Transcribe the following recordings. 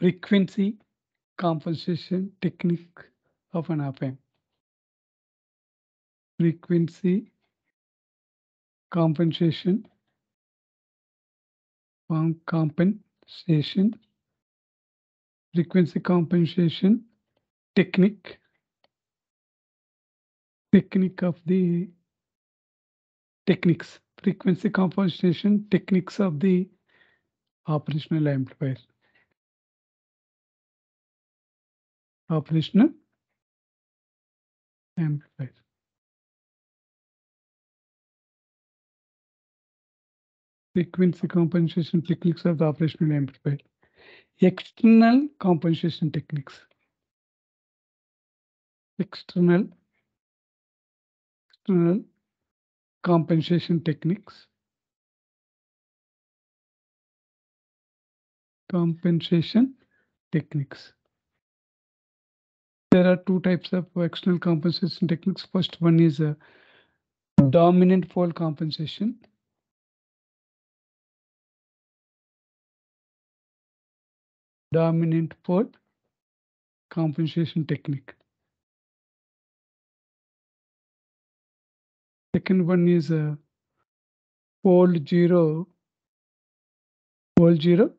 frequency compensation technique of an op amp. Frequency compensation compensation. Frequency compensation technique. Technique of the techniques. Frequency compensation techniques of the operational amplifier operational amplifier frequency compensation techniques of the operational amplifier. External compensation techniques. External external compensation techniques. Compensation techniques there are two types of external compensation techniques. First one is a dominant pole compensation. Dominant pole compensation technique. Second one is a pole zero, pole zero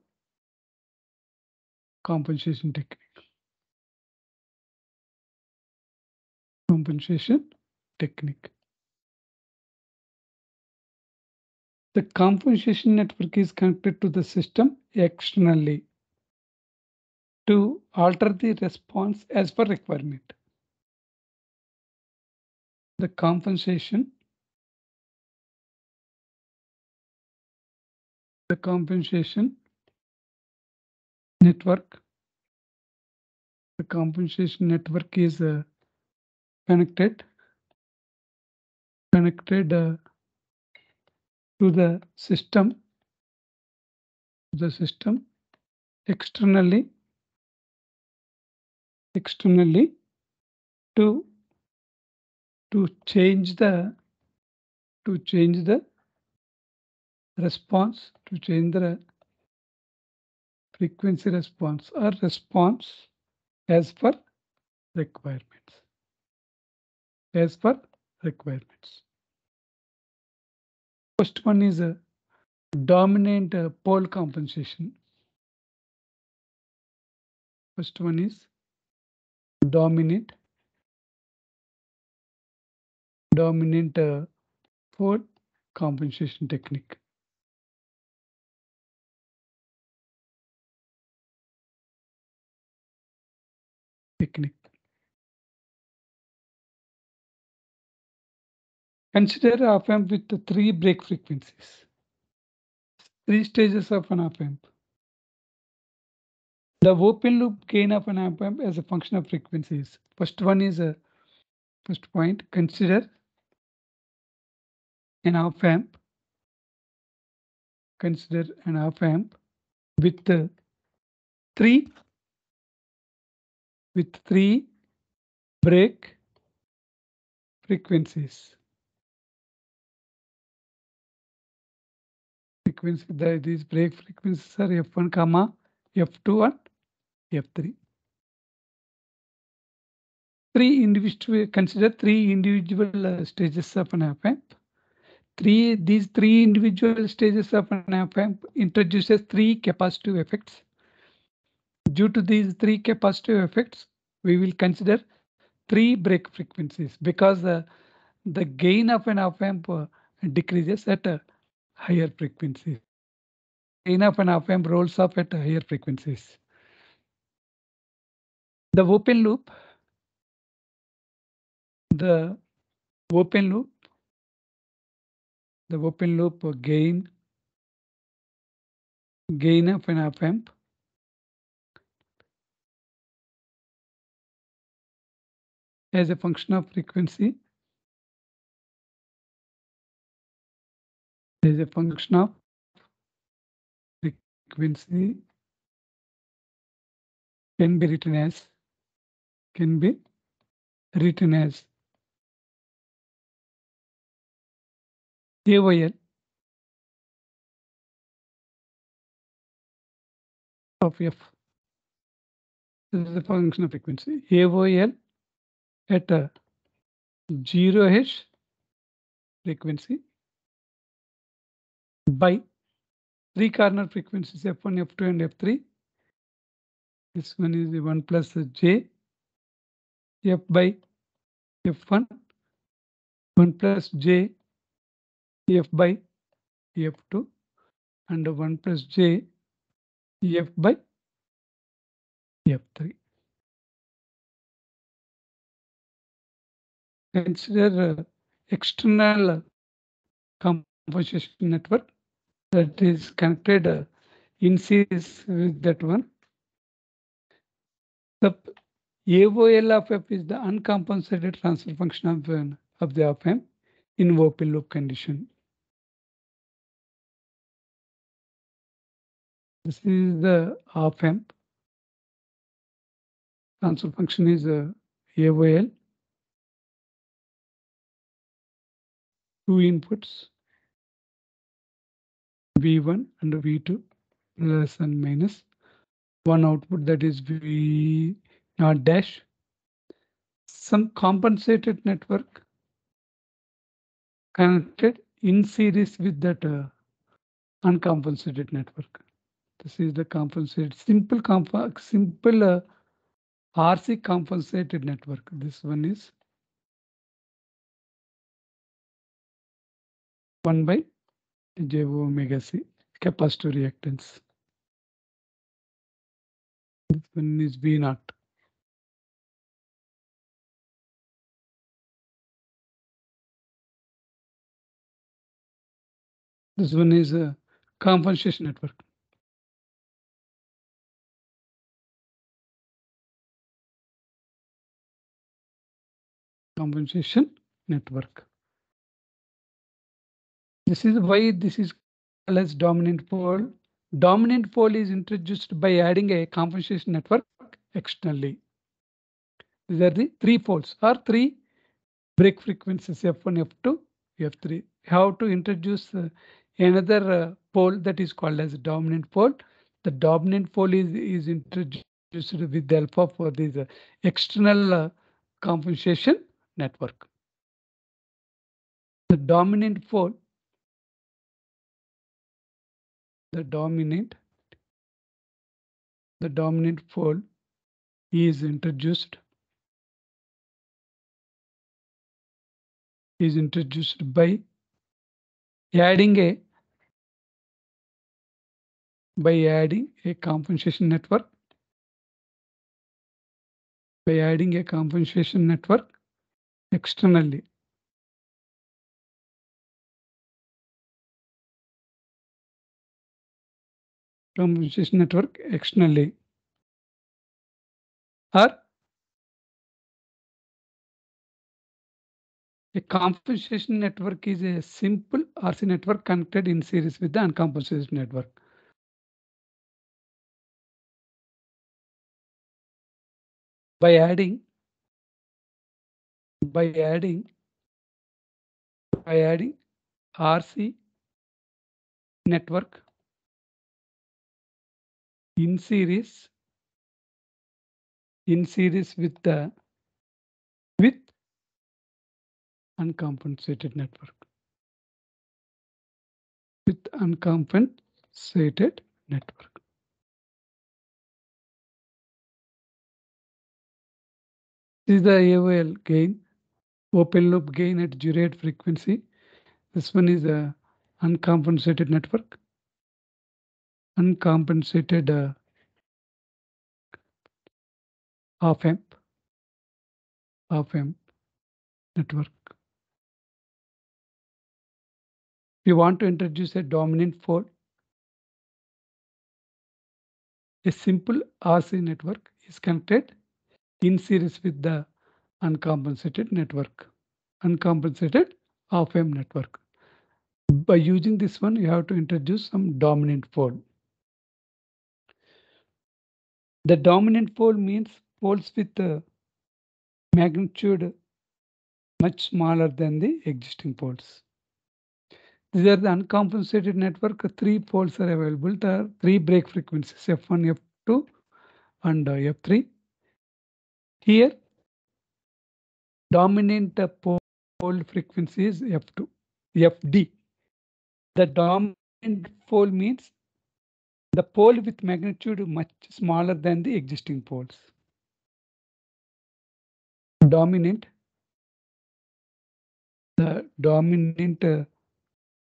compensation technique. Compensation technique. The compensation network is connected to the system externally to alter the response as per requirement. The compensation the compensation network. The compensation network is uh, connected connected uh, to the system the system externally externally to to change the to change the response to change the frequency response or response as per requirements. As per requirements. First one is a dominant uh, pole compensation. First one is dominant dominant uh, pole compensation technique. technique. Consider op amp with the three break frequencies. Three stages of an op amp. The open loop gain of an op amp as a function of frequencies. First one is a first point. Consider an op amp. Consider an op amp with the three with three break frequencies. Frequency, the, these break frequencies are F1, comma, F2 and F3. Three individual, consider three individual uh, stages of an op amp. Three, these three individual stages of an op amp introduces three capacitive effects Due to these three capacitive effects, we will consider three break frequencies because uh, the gain of an op amp uh, decreases at a higher frequency. Gain of an op amp rolls off at higher frequencies. The open loop, the open loop, the open loop gain, gain of an op amp as a function of frequency as a function of frequency can be written as can be written as AOL of F This is the function of frequency. AOL at a 0 H frequency by three corner frequencies F1, F2, and F3. This one is the 1 plus J F by F1, 1 plus J F by F2, and 1 plus J F by F3. Consider uh, external compensation network that is connected uh, in series with that one. The AOL of F is the uncompensated transfer function of, uh, of the op amp in open loop condition. This is the op amp. Transfer function is uh, AOL. Two inputs, V1 and V2, plus and minus. One output that is V naught dash. Some compensated network connected in series with that uh, uncompensated network. This is the compensated simple comp simple uh, RC compensated network. This one is 1 by J omega C capacitor reactance. This one is V naught. This one is a compensation network. Compensation network. This is why this is called as dominant pole. Dominant pole is introduced by adding a compensation network externally. These are the three poles or three break frequencies F1, F2, F3. How to introduce uh, another uh, pole that is called as dominant pole. The dominant pole is, is introduced with the help of uh, this uh, external uh, compensation network. The dominant pole, the dominant, the dominant pole is introduced is introduced by adding a by adding a compensation network by adding a compensation network externally. Compensation network externally or A compensation network is a simple RC network connected in series with the uncompensated network. By adding, by adding, by adding RC network in series, in series with the with uncompensated network. With uncompensated network. This is the AOL gain, open loop gain at Juret frequency. This one is a uncompensated network. Uncompensated uh, op amp, op amp network. we want to introduce a dominant pole. A simple RC network is connected in series with the uncompensated network, uncompensated op amp network. By using this one, you have to introduce some dominant pole. The dominant pole means poles with magnitude much smaller than the existing poles. These are the uncompensated network. Three poles are available. There are three break frequencies F1, F2, and uh, F3. Here, dominant pole frequency is F2, FD. The dominant pole means the pole with magnitude much smaller than the existing poles. Dominant, the dominant, uh,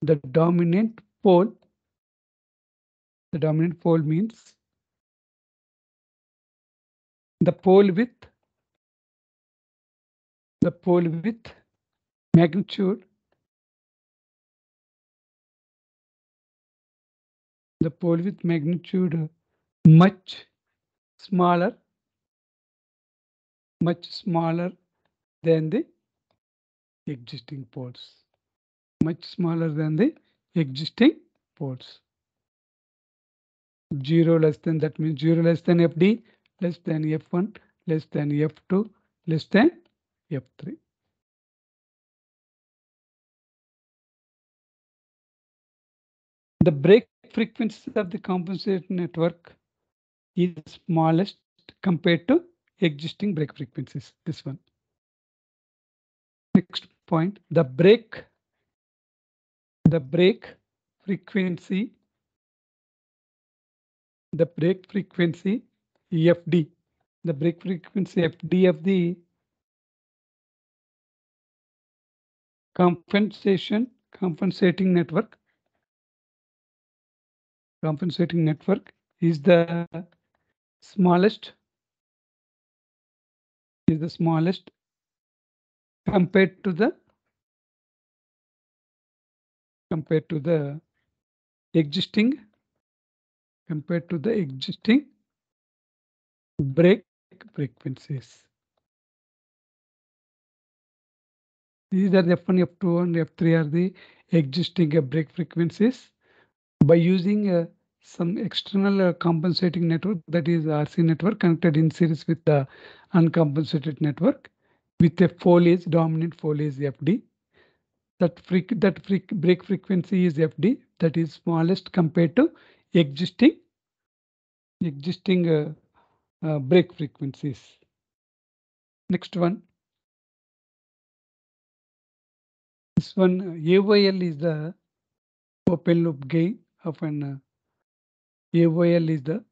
the dominant pole, the dominant pole means the pole with the pole with magnitude the pole with magnitude much smaller much smaller than the existing poles. Much smaller than the existing poles. 0 less than that means 0 less than fd less than f1 less than f2 less than f3 the break frequency of the compensated network is smallest compared to existing break frequencies. This one. Next point, the break, the break frequency, the break frequency FD, the break frequency FD of the compensation compensating network compensating network is the smallest is the smallest compared to the compared to the existing compared to the existing break frequencies. These are the F1, F2 and F3 are the existing break frequencies by using uh, some external uh, compensating network that is RC network connected in series with the uncompensated network with a foliage dominant foliage FD. That, freq that freq break frequency is FD that is smallest compared to existing existing uh, uh, break frequencies. Next one. This one AOL is the open loop gain of an uh, AOL is the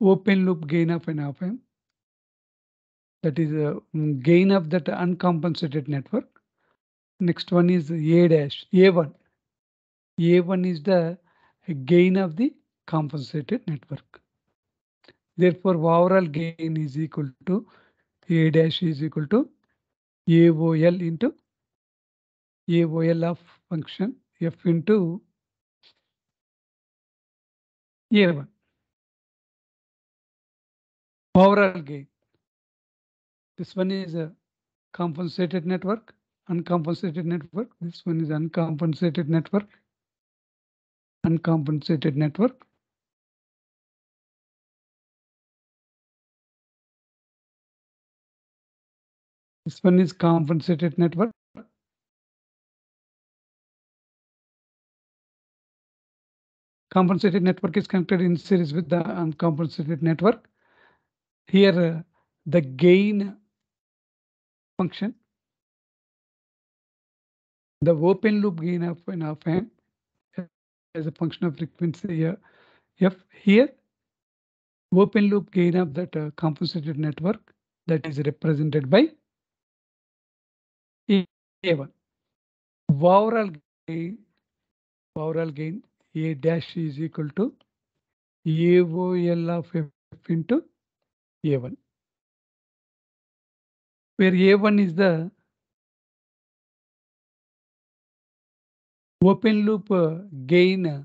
open loop gain of an op amp. That is a gain of that uncompensated network. Next one is A dash A1. A1 is the gain of the compensated network. Therefore, overall gain is equal to A dash is equal to AOL into AOL of function F into A1. Overall gain. This one is a compensated network, uncompensated network. This one is uncompensated network, uncompensated network. This one is compensated network. Compensated network is connected in series with the uncompensated network. Here, uh, the gain function, the open loop gain of an op amp as a function of frequency uh, f here open loop gain of that uh, compensated network that is represented by A1. Overall gain, overall gain A dash is equal to AOL of F into A1. Where A1 is the open loop uh, gain uh,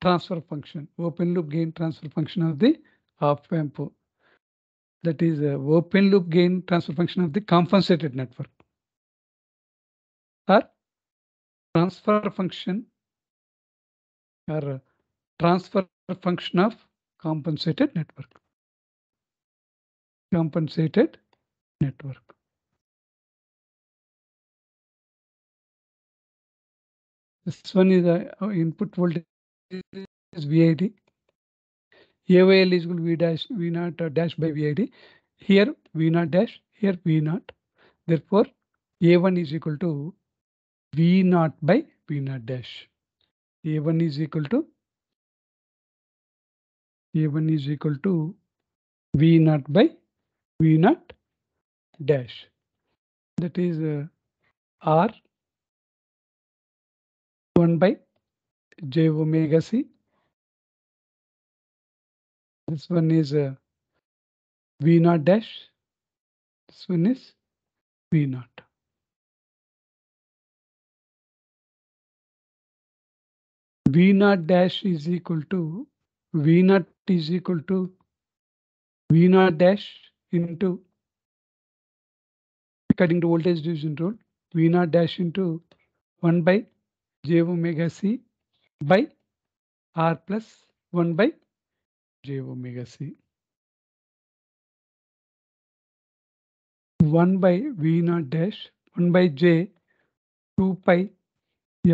transfer function, open loop gain transfer function of the op amp. That is uh, open loop gain transfer function of the compensated network or transfer function or transfer function of compensated network. Compensated network. This one is the uh, input voltage is VID. AOL is equal to V dash V naught uh, dash by VID. here V naught dash, here V naught. Therefore, A1 is equal to V naught by V naught dash. A1 is equal to A1 is equal to V naught by V naught dash. That is uh, R 1 by j omega c. This one is uh, V naught dash. This one is V naught. V naught dash is equal to V naught is equal to V naught dash into according to voltage division rule V naught dash into 1 by j omega c by r plus 1 by j omega c. 1 by v naught dash 1 by j 2 pi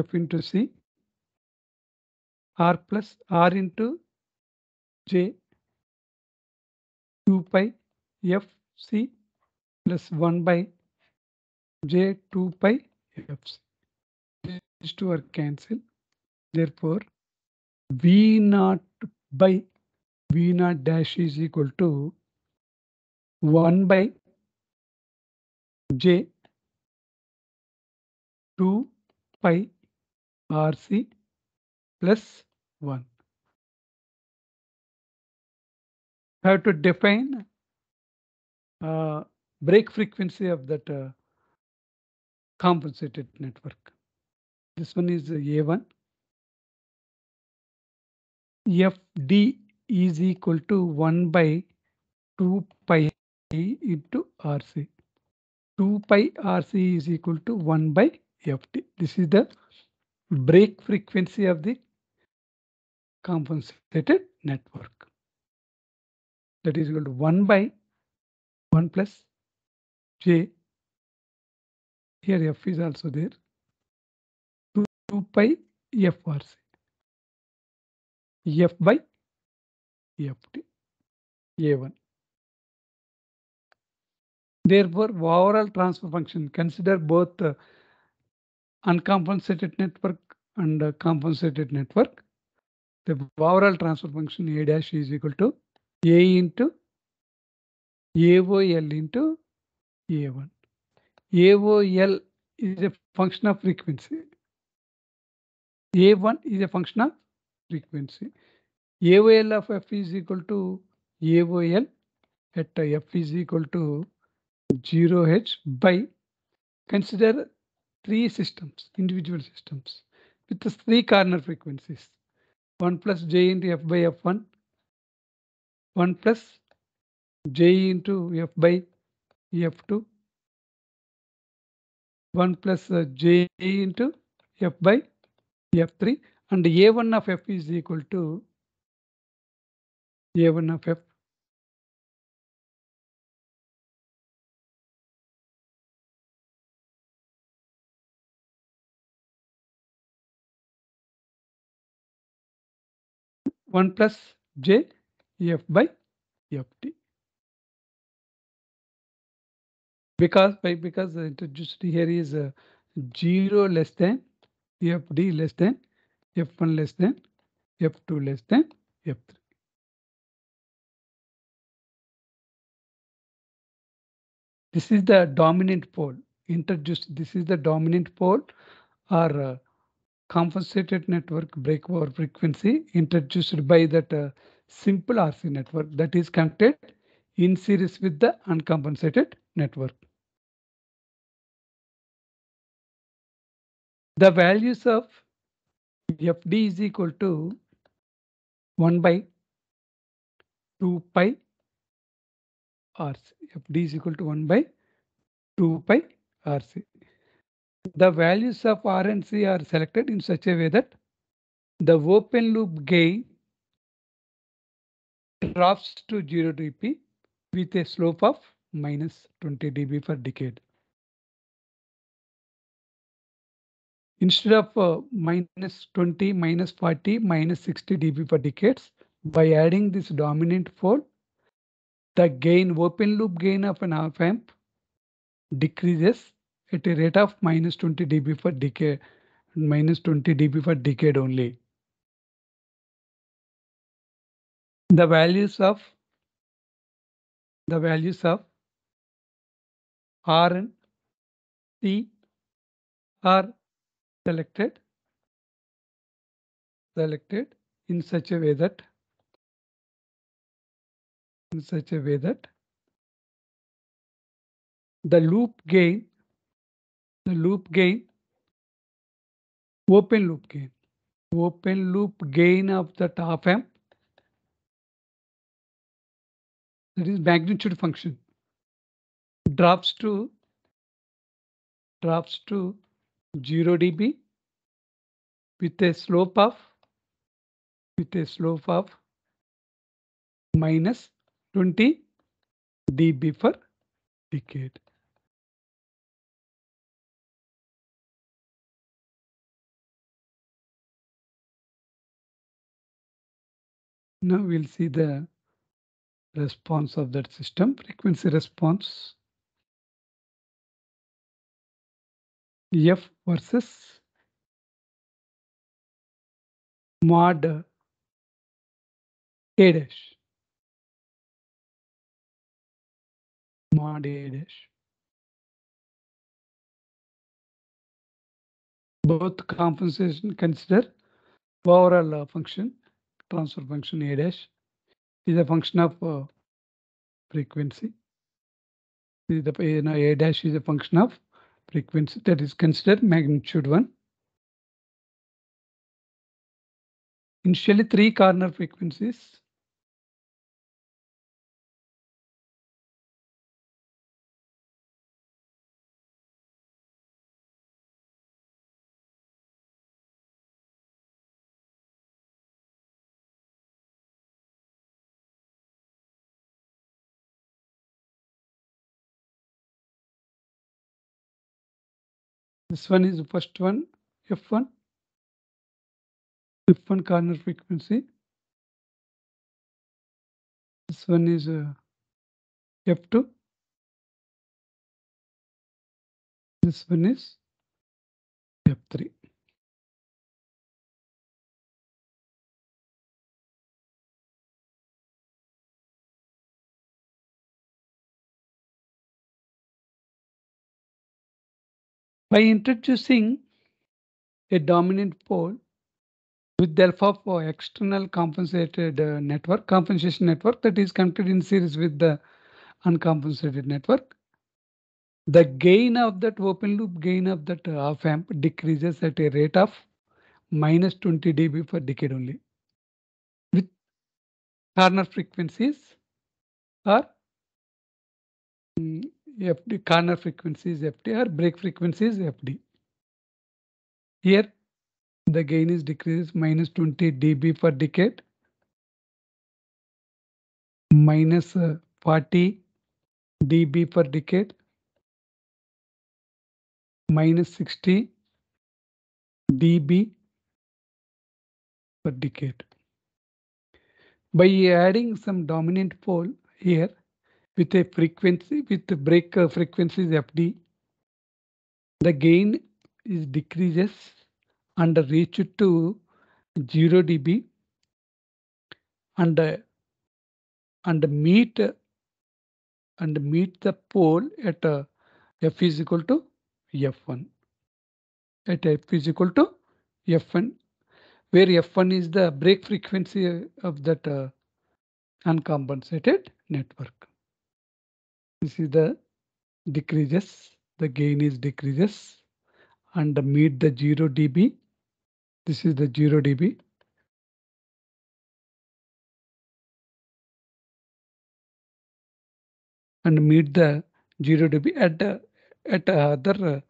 f into c r plus r into j 2 pi f c plus 1 by j 2 pi f c. These two are cancelled. Therefore, v naught by v naught dash is equal to 1 by j 2 pi rc plus 1. Have to define uh, break frequency of that uh, compensated network. This one is A1. FD is equal to 1 by 2 pi into RC. 2 pi RC is equal to 1 by FD. This is the break frequency of the compensated network. That is equal to 1 by 1 plus J. Here F is also there. 2, 2 pi FRC. F by FD. A1. Therefore, overall transfer function consider both uh, uncompensated network and uh, compensated network. The overall transfer function A dash is equal to A into AOL into A1. AOL is a function of frequency. A1 is a function of frequency. AOL of f is equal to AOL at f is equal to 0h by consider three systems, individual systems with three corner frequencies. 1 plus j into f by f1, 1 plus j into f by f2, 1 plus uh, j into f by f3 and a1 of f is equal to a1 of f one plus j f by fd because by because the introduced here is uh, 0 less than fd less than f1 less than f2 less than f3 this is the dominant pole. Introduced this is the dominant pole or uh, compensated network breakover frequency introduced by that uh, simple RC network that is connected in series with the uncompensated network. The values of FD is equal to 1 by 2 pi RC. FD is equal to 1 by 2 pi RC the values of R and C are selected in such a way that the open loop gain drops to 0 dB with a slope of minus 20 dB per decade. Instead of uh, minus 20, minus 40, minus 60 dB per decades, by adding this dominant pole, the gain open loop gain of an op amp decreases at a rate of minus 20 dB per decade, minus 20 dB per decade only. The values of the values of R and C are selected selected in such a way that in such a way that the loop gain the loop gain open loop gain open loop gain of the top amp that is magnitude function drops to drops to 0 dB with a slope of with a slope of minus 20 dB per decade. Now we'll see the response of that system, frequency response. F versus mod A dash. Mod A dash. Both compensation consider overall function, transfer function A dash is a function of uh, frequency. The you know, A dash is a function of frequency that is considered magnitude 1. Initially three corner frequencies. This one is the first one, F1. F1 corner frequency. This one is uh, F2. This one is F3. By introducing a dominant pole with the help of external compensated uh, network, compensation network that is connected in series with the uncompensated network, the gain of that open loop gain of that uh, op amp decreases at a rate of minus 20 dB per decade only. With corner frequencies mm, FD corner frequencies FD or break frequencies FD. Here the gain is decreased minus 20 dB per decade uh, 40 dB per decade minus 60 dB per decade. By adding some dominant pole here with a frequency with the break uh, frequencies FD, the gain is decreases and reach to 0 dB and and meet and meet the pole at uh, f is equal to f1 at f is equal to f1 where f1 is the break frequency of that uh, uncompensated network. This is the decreases, the gain is decreases and meet the 0 dB. This is the 0 dB. And meet the 0 dB at the at other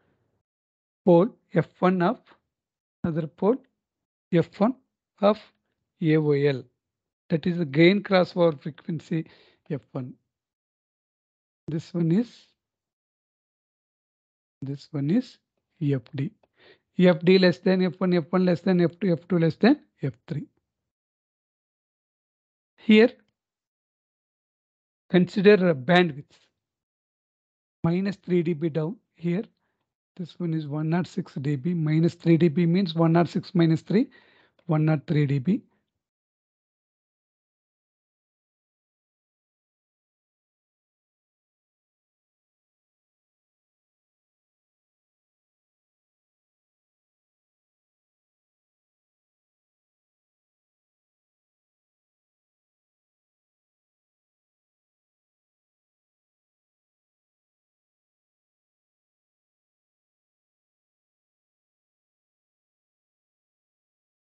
pole F1 of other pole F1 of AOL. That is the gain crossover frequency F1. This one is this one is EFD. EFD less than F1, F1 less than F2, F2 less than F3. Here consider bandwidth minus 3 dB down here. This one is 106 dB minus 3 dB means 106 minus 3, 103 dB.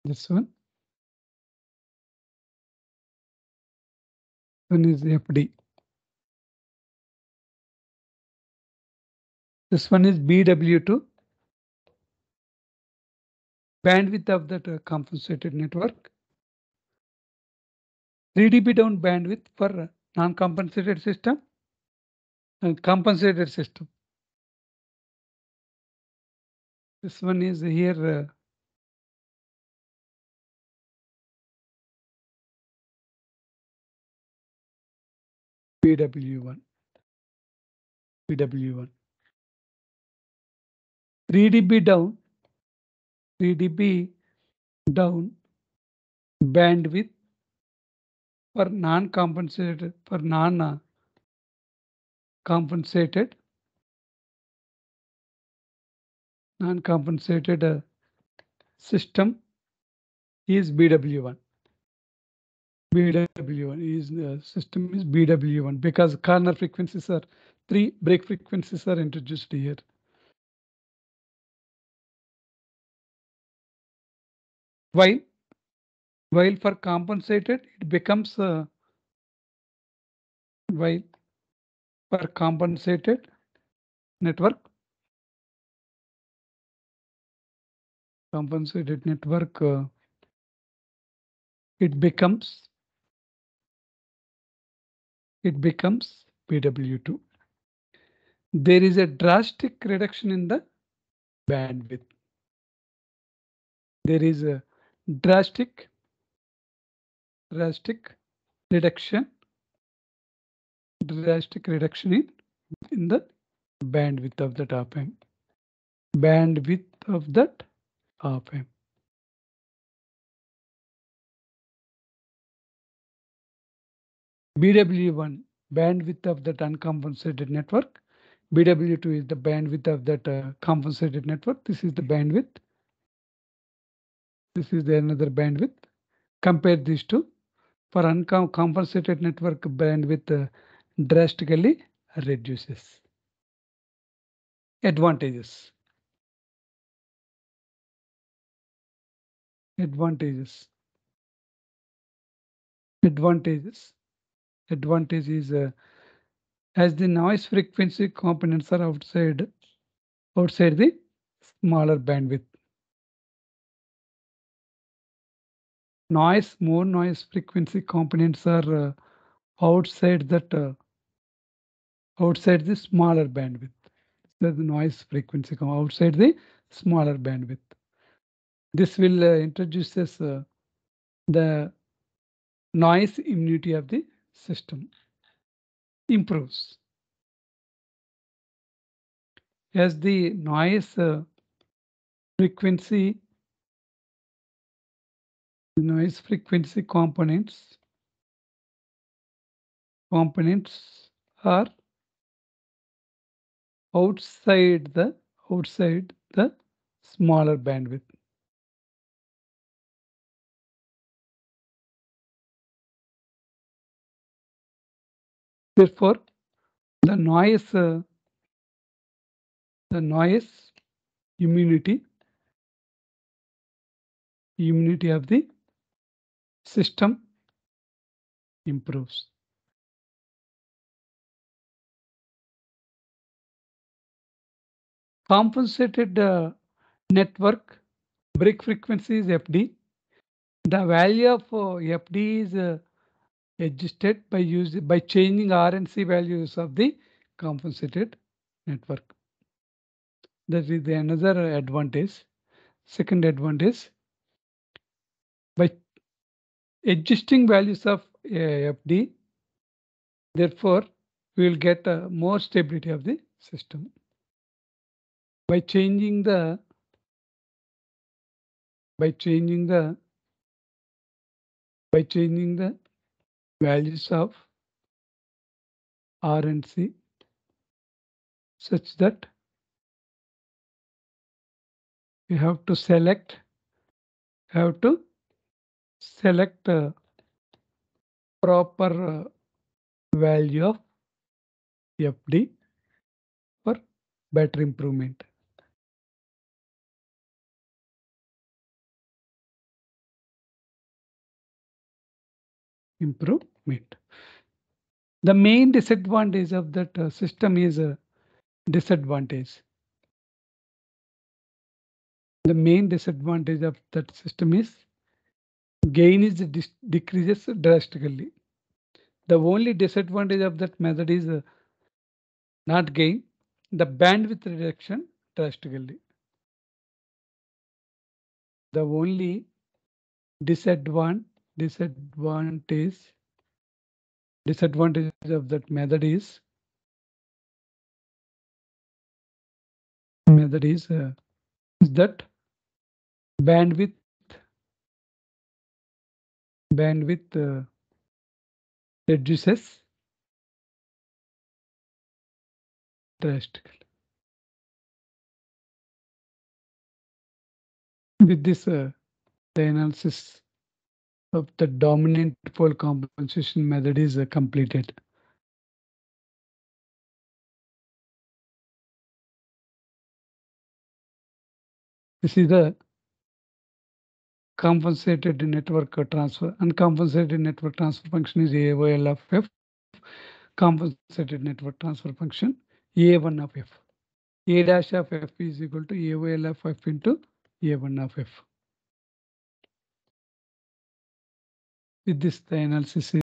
This one. One is FD. This one is BW2. Bandwidth of that uh, compensated network. 3 dB down bandwidth for uh, non-compensated system and compensated system. This one is here uh, BW1. BW1. 3 dB down, 3 dB down bandwidth for non-compensated, for non-compensated, non-compensated uh, system is BW1. BW1 is the system is BW1 because corner frequencies are three break frequencies are introduced here. While while for compensated it becomes uh, while for compensated network compensated network uh, it becomes it becomes BW2. There is a drastic reduction in the bandwidth. There is a drastic, drastic reduction, drastic reduction in, in the bandwidth of that op amp. Bandwidth of that op amp. BW1 bandwidth of that uncompensated network. BW2 is the bandwidth of that uh, compensated network. This is the bandwidth. This is the another bandwidth. Compare these two. For uncompensated network bandwidth uh, drastically reduces. Advantages. Advantages. Advantages advantage is uh, as the noise frequency components are outside outside the smaller bandwidth. Noise, more noise frequency components are uh, outside that uh, outside the smaller bandwidth. So the noise frequency come outside the smaller bandwidth. This will uh, introduces uh, the noise immunity of the system improves. As the noise uh, frequency, noise frequency components, components are outside the outside the smaller bandwidth. Therefore, the noise, uh, the noise immunity, immunity of the system improves. Compensated uh, network break frequency is FD. The value of uh, FD is uh, adjusted by using by changing R and C values of the compensated network. That is the another advantage. Second advantage by adjusting values of FD, Therefore, we will get uh, more stability of the system. By changing the by changing the by changing the values of R and C such that we have to select have to select proper uh, value of FD for better improvement. Improvement. The main disadvantage of that uh, system is a disadvantage. The main disadvantage of that system is gain is decreases drastically. The only disadvantage of that method is uh, not gain, the bandwidth reduction drastically. The only disadvantage disadvantage disadvantage of that method is method is uh, that bandwidth bandwidth uh, reduces drastically. With this, uh, the analysis of the dominant pole compensation method is uh, completed. This is the compensated network transfer. Uncompensated network transfer function is AOL of F. Compensated network transfer function A1 of F. A dash of F is equal to AOL of F into A1 of F. With this, analysis is